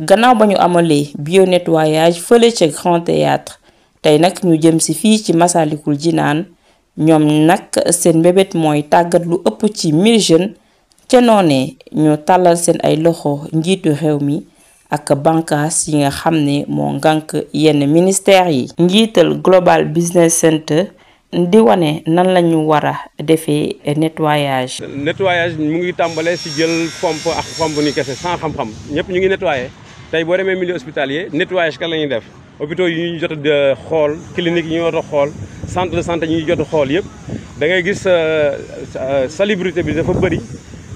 gannaaw ba ñu amalee bio nettoyage fële ca Grand Théâtre tey nag ñu jëm si fii ci Massalikul Jinaan ñoom nag seen mbébét mooy tàggat lu ëpp ci 1000 jeunes ca noonee ñu tàllal seen ay loxo njiitu réew mi ak bànqaas yi nga xam ne moo ngànk yenn ministères yi. njiital Global Business Center di wane nan la ñu war a defee nettoyage. nettoyage mu ngi tàmbalee si jël pompe ak pompe ni kese sans xam-xam ñëpp ñu ngi nettoyé tey boo demee milieu hospitalier nettoyage kan la ñuy def hôpitaux yi ñu jot a xool clinique yi ñu jot a xool centre de santé yi jot a xool yëpp da ngay gis euh, euh, salubrité bi dafa bëri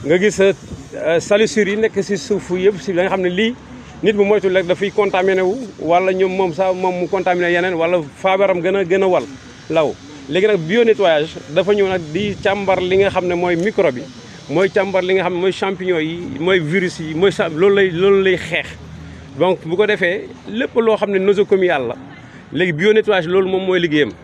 nga gis euh, salissures yi nekk si suuf yëpp si da nga xam ne lii. nit bu moytul rek dafay contaminé wu wala ñoom moom sa moom mu contaminé yeneen wala faabaram gën a gën a wal law léegi nag bio nettoyage dafa ñëw nag di càmbar li nga xam ne mooy micro bi mooy càmbar li nga xam ne mooy champignon yi mooy virus yi mooy sa loolu lay loolu lay xeex donc bu ko defee lépp loo xam ne nosocomial la léegi bio nettoyage loolu moom mooy liggéeyam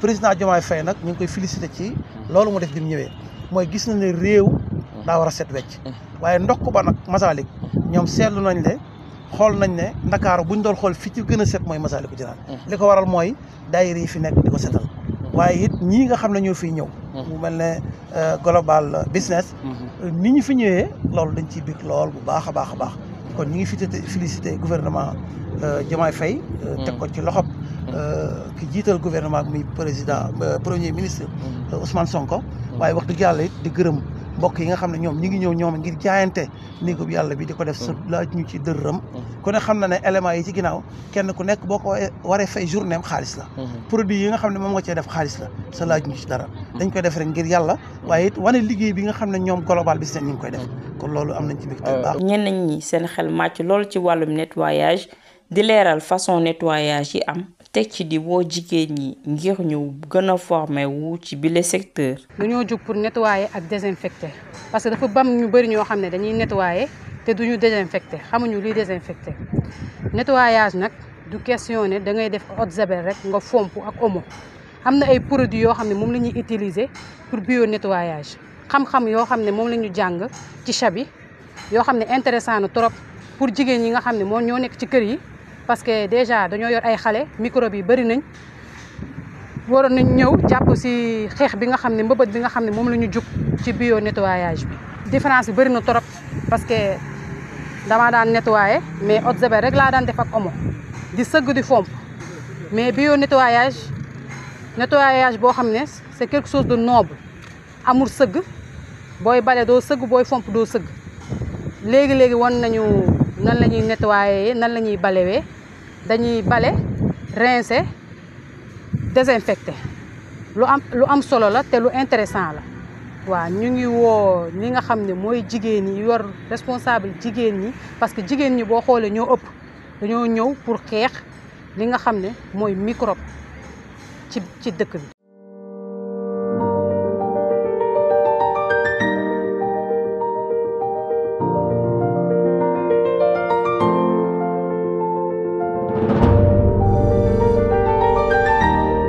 président Diomaye Faye nag ñu ngi koy félicité ci loolu mu def bi mu ñëwee mooy gis na ne réew daa war a set wecc waaye ndokk ba nag Masalik ñoom seetlu nañ le xool nañ ne Ndakaaru buñ doon xool fi ci gën a set mooy Masaalikul Jinaan mm. li ko waral mooy daayira yi fi nekk di ko setal mm. waaye it ñii nga xam ne ñoo fiy ñëw mm. mu mel ne euh, global business mhm. ni ñu fi ñëwee loolu dañ ciy bég lool bu baax a baax a baax kon ñu ngi fi félicité gouvernement euh, Diomaye Faye euh, mhm. teg ko ci loxob euh, ki jiital gouvernement bi muy président premier ministre mhm. Ousmane Sonko waaye wax dëgg yàlla it di gërëm mbokk yi nga xam ne ñoom ñi ngi ñëw ñoom ngir jaayante néegub yàlla bi di ko def su mm. laaj ñu ci dërëm mm. ku ne xam na ne éléments yi ci ginnaaw kenn ku nekk boo ko waree fay journée am xaalis la mm-hmm. produit yi nga xam ne moom nga cee def xaalis la sa laaj ñu ci dara mm. dañ koy def rek ngir yàlla waaye it wane liggéey bi nga xam ne ñoom global bi seen ñu ngi koy def kon loolu am nañ ci mbégte bu baax. ñenn ñi seen xel màcc lool ci wàllum nettoyage di leeral façon nettoyage yi am teg ci di woo jigéen ñi ngir ñu gën a formé wu ci bile secteur. dañoo jóg pour nettoyer ak désinfecter parce que dafa bam ñu bëri ñoo xam ne dañuy nettoyer te duñu désinfecter xamuñu luy désinfecter nettoyage nag du question ne da ngay def eau de javel rek nga fomp ak omo. am na ay produits yoo xam ne moom la ñuy utiliser pour bio nettoyage xam-xam yoo xam ne moom la ñu jàng ci chat bi yoo xam ne intéressant na trop pour jigéen ñi nga xam ne moo ñoo nekk ci kër yi parce que déjà dañoo yor ay xale microbe yi bëri nañ waroon nañ ñëw jàpp si xeex bi nga xam ne mbëbët bi nga xam ne moom la ñu jug ci bio nettoyage bi. différence bi bëri na trop parce que damaa daan nettoyer mais eau de javel rek laa daan def ak omo di sëgg di fomp. mais bio nettoyage nettoyage boo xam ne c'est quelque chose de noble amul sëgg booy bale doo sëgg booy fomp doo sëgg léegi léegi won nañu nan la ñuy nettoyer nan la ñuy balewee dañuy bale rincer désinfecter lu am lu am solo la te lu intéressant la waaw ñu ngi woo li nga xam ne mooy jigéen ñi yor responsable jigéen ñi parce que jigéen ñi boo xoolee ñoo ëpp. dañoo ñëw pour xeex li nga xam ne mooy microbe ci ci dëkk bi.